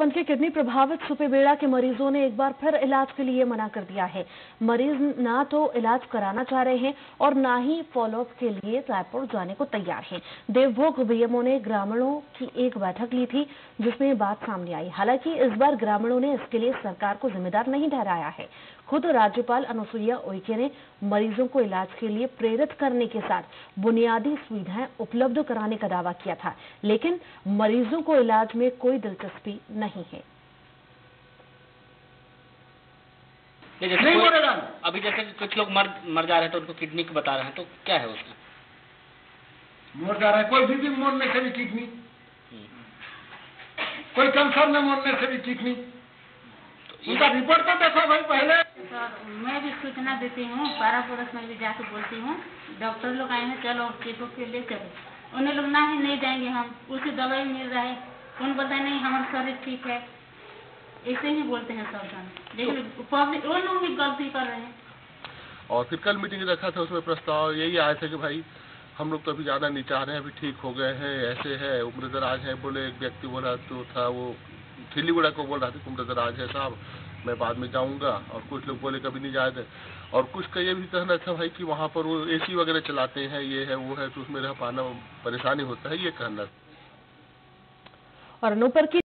पंथ के किडनी प्रभावित सुपेबेड़ा के मरीजों ने एक बार फिर इलाज के लिए मना कर दिया है। मरीज़ ना तो इलाज कराना चाह रहे हैं और ना ही फॉलोअप के लिए रायपुर जाने को तैयार हैं। देवभोग बीएमओ ने ग्रामीणों की एक बैठक ली थी, जिसमें बात सामने आई। हालाँकि इस बार ग्रामीणों ने इसके लिए सरकार को जिम्मेदार नहीं ठहराया है। खुद राज्यपाल अनुसुईया उइके ने मरीजों को इलाज के लिए प्रेरित करने के साथ बुनियादी सुविधाएँ उपलब्ध कराने का दावा किया था, लेकिन मरीजों को इलाज में कोई दिलचस्पी नहीं। है जैसे नहीं मरेगा। अभी जैसे कुछ लोग मर मर जा रहे हैं तो उनको किडनी की बता रहे हैं तो क्या है उसमें? मर जा रहा है। कोई भी, भी मरने से भी नहीं कोई कैंसर में मरने से भी ठीक नहीं उनका रिपोर्ट तो देखो भाई पहले। सर मैं भी सूचना देती हूँ पारा पड़ोस में भी जाके बोलती हूँ। डॉक्टर लोग आए हैं चलो चेकअप के लिए चलो। उन्हें लोग ना ही नहीं जाएँगे हम उसी दवाई मिल रहा है। उन बोलते हैं नहीं हमारा शरीर ठीक है। ऐसे ही बोलते हैं सब जन। लेकिन पब्लिक वो लोग भी गलती कर रहे हैं। और फिर कल मीटिंग रखा था उसमें प्रस्ताव यही आया था कि भाई हम लोग तो अभी ज़्यादा नहीं चाह रहे हैं अभी ठीक हो गए हैं ऐसे है उम्र दराज है बोले एक व्यक्ति बोला तो था वो थिलीगुड़ा को बोल रहा था उम्र दराज है साहब मैं बाद में जाऊँगा। और कुछ लोग बोले कभी नहीं जाए थे और कुछ का ये भी कहना था भाई कि वहाँ पर वो एसी वगैरह चलाते हैं ये है वो है तो उसमें रह पाना परेशानी होता है ये कहना और अनूपर की